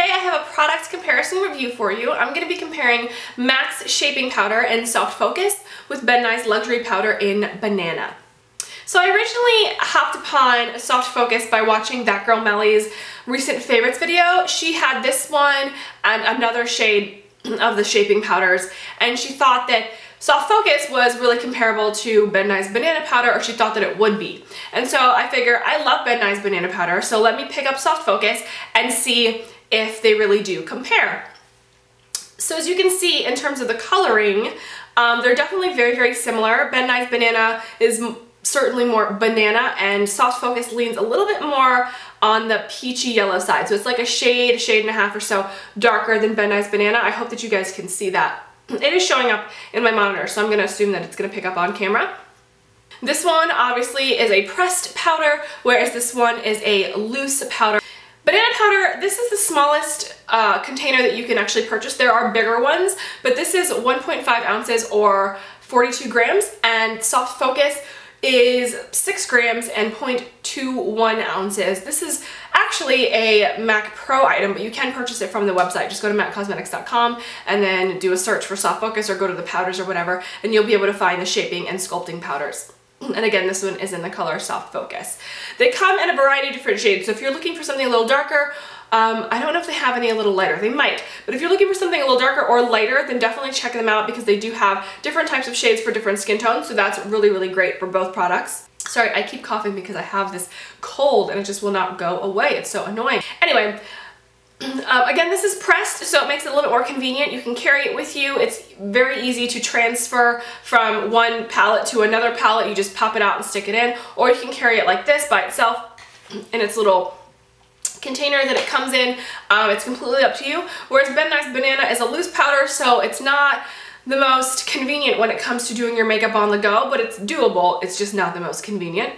today I have a product comparison review for you. I'm going to be comparing MAC's Shaping Powder in Soft Focus with Ben Nye's Luxury Powder in Banana. So I originally hopped upon Soft Focus by watching That Girl Melly's recent favorites video. She had this one and another shade of the shaping powders and she thought that Soft Focus was really comparable to Ben Nye's banana powder or she thought that it would be. And so I figure I love Ben Nye's banana powder so let me pick up Soft Focus and see if they really do compare. So as you can see in terms of the coloring, um, they're definitely very, very similar. Ben Nye's banana is certainly more banana and Soft Focus leans a little bit more on the peachy yellow side. So it's like a shade, a shade and a half or so darker than Ben Nye's banana. I hope that you guys can see that. It is showing up in my monitor, so I'm gonna assume that it's gonna pick up on camera. This one obviously is a pressed powder, whereas this one is a loose powder. Powder, this is the smallest uh, container that you can actually purchase. There are bigger ones, but this is 1.5 ounces or 42 grams, and Soft Focus is 6 grams and 0.21 ounces. This is actually a MAC Pro item, but you can purchase it from the website. Just go to MACcosmetics.com and then do a search for soft focus or go to the powders or whatever, and you'll be able to find the shaping and sculpting powders. And again, this one is in the color Soft Focus. They come in a variety of different shades, so if you're looking for something a little darker, um, I don't know if they have any a little lighter. They might. But if you're looking for something a little darker or lighter, then definitely check them out because they do have different types of shades for different skin tones. So that's really, really great for both products. Sorry, I keep coughing because I have this cold and it just will not go away. It's so annoying. Anyway, um, again, this is pressed, so it makes it a little bit more convenient. You can carry it with you. It's very easy to transfer from one palette to another palette. You just pop it out and stick it in, or you can carry it like this by itself in its little container that it comes in. Um, it's completely up to you. Whereas Ben Nye's Banana is a loose powder, so it's not the most convenient when it comes to doing your makeup on the go, but it's doable. It's just not the most convenient.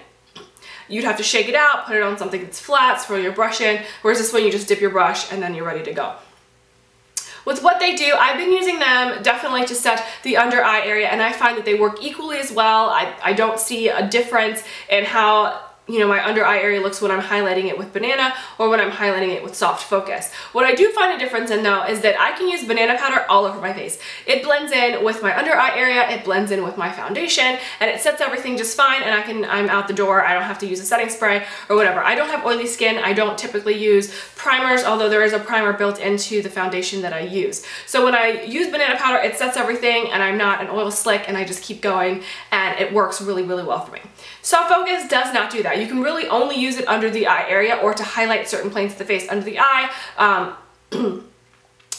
You'd have to shake it out, put it on something that's flat, throw your brush in, whereas this one you just dip your brush and then you're ready to go. With what they do, I've been using them definitely to set the under eye area and I find that they work equally as well. I, I don't see a difference in how you know, my under eye area looks when I'm highlighting it with banana or when I'm highlighting it with soft focus. What I do find a difference in though is that I can use banana powder all over my face. It blends in with my under eye area, it blends in with my foundation, and it sets everything just fine and I can, I'm out the door, I don't have to use a setting spray or whatever. I don't have oily skin, I don't typically use primers, although there is a primer built into the foundation that I use. So when I use banana powder, it sets everything and I'm not an oil slick and I just keep going and it works really, really well for me. Soft focus does not do that. You can really only use it under the eye area or to highlight certain planes of the face under the eye. Um,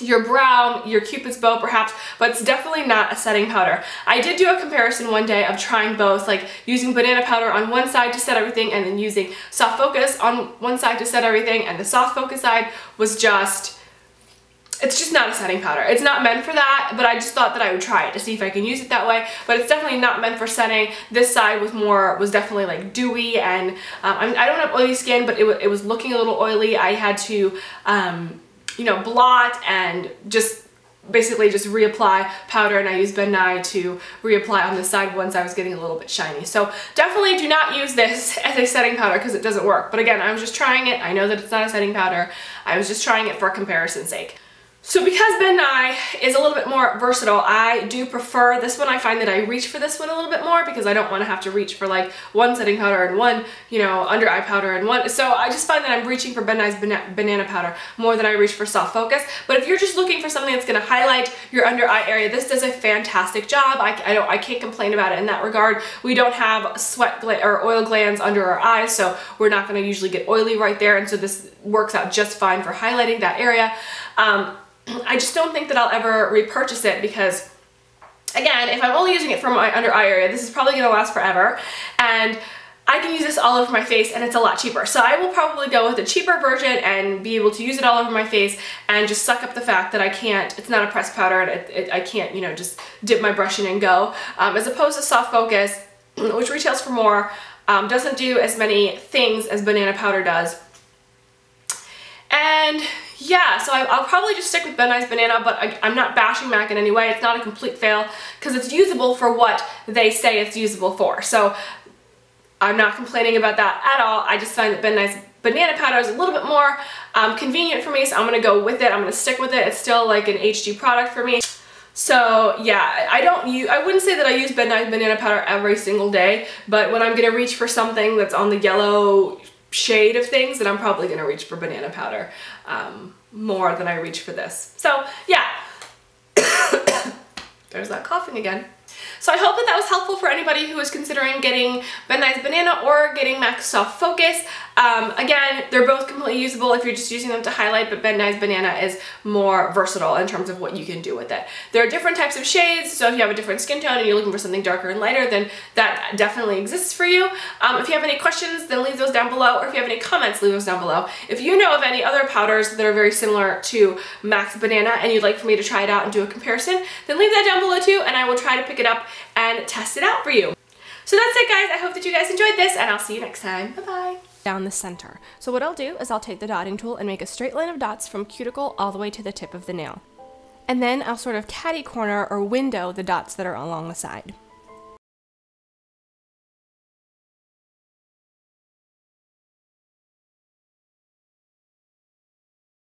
your brow, your cupid's bow perhaps, but it's definitely not a setting powder. I did do a comparison one day of trying both, like using banana powder on one side to set everything and then using soft focus on one side to set everything and the soft focus side was just it's just not a setting powder. It's not meant for that, but I just thought that I would try it to see if I can use it that way. But it's definitely not meant for setting. This side was more, was definitely like dewy and um, I don't have oily skin, but it, it was looking a little oily. I had to, um, you know, blot and just basically just reapply powder and I used Ben Nye to reapply on the side once I was getting a little bit shiny. So definitely do not use this as a setting powder because it doesn't work. But again, I was just trying it. I know that it's not a setting powder. I was just trying it for comparison's sake. So because Ben Nye is a little bit more versatile, I do prefer this one. I find that I reach for this one a little bit more because I don't want to have to reach for like one setting powder and one, you know, under eye powder and one. So I just find that I'm reaching for Ben Nye's banana powder more than I reach for soft focus. But if you're just looking for something that's going to highlight your under eye area, this does a fantastic job. I, I, don't, I can't complain about it in that regard. We don't have sweat or oil glands under our eyes, so we're not going to usually get oily right there. And so this works out just fine for highlighting that area. Um, I just don't think that I'll ever repurchase it because again, if I'm only using it for my under eye area, this is probably going to last forever. And I can use this all over my face and it's a lot cheaper. So I will probably go with a cheaper version and be able to use it all over my face and just suck up the fact that I can't, it's not a pressed powder and it, it, I can't, you know, just dip my brush in and go. Um, as opposed to Soft Focus, which retails for more, um, doesn't do as many things as banana powder does. And yeah, so I, will probably just stick with Ben Nye's Banana, but I, am not bashing MAC in any way. It's not a complete fail because it's usable for what they say it's usable for. So I'm not complaining about that at all. I just find that Ben Nye's banana powder is a little bit more um, convenient for me, so I'm gonna go with it. I'm gonna stick with it. It's still like an HD product for me. So yeah, I don't use, I wouldn't say that I use Ben Nye banana powder every single day, but when I'm gonna reach for something that's on the yellow shade of things, then I'm probably gonna reach for banana powder um, more than I reach for this. So yeah, there's that coughing again. So I hope that that was helpful for anybody who is considering getting Ben Nye's Banana or getting MAC Soft Focus. Um, again, they're both completely usable if you're just using them to highlight, but Ben Nye's Banana is more versatile in terms of what you can do with it. There are different types of shades, so if you have a different skin tone and you're looking for something darker and lighter, then that definitely exists for you. Um, if you have any questions, then leave those down below, or if you have any comments, leave those down below. If you know of any other powders that are very similar to MAC's Banana and you'd like for me to try it out and do a comparison, then leave that down below too, and I will try to pick it up and test it out for you. So that's it guys. I hope that you guys enjoyed this and I'll see you next time. Bye-bye. Down the center. So what I'll do is I'll take the dotting tool and make a straight line of dots from cuticle all the way to the tip of the nail. And then I'll sort of catty corner or window the dots that are along the side.